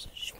сейчас